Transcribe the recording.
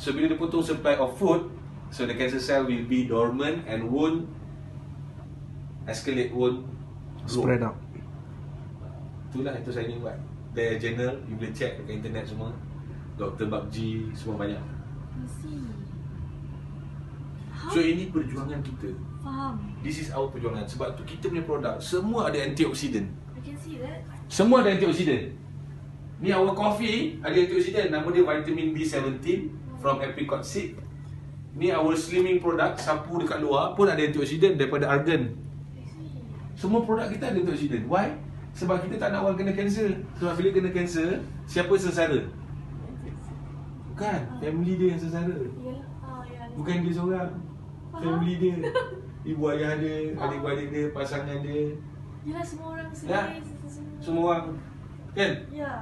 So bila dia potong supply of food, so the cancer cell will be dormant and won't escalate, won't grow. Spread out. Itulah itu saya ni buat. Their journal, you boleh check dekat internet semua. Dr. Bakji, semua banyak. I see. How? So ini perjuangan kita. Faham. This is our perjuangan. Sebab tu kita punya produk semua ada antioksidan. I can see that. Semua ada antioksidan. Ni our coffee ada antioksidan. Nama dia vitamin B17 from apricot seed. Ni our slimming product sapu dekat luar pun ada antioksidan daripada argan. Semua produk kita ada antioksidan. Why? Sebab kita tak nak orang kena kanser. Sebab bila kena kanser, siapa sengsara? Bukan, family dia yang sengsara. Ya. Bukan dia seorang. Family dia. Ibu ayah dia, adik-beradik dia, pasangan dia, Yalah semua orang Ya. sedih. semua- semua orang. Kan? Ya.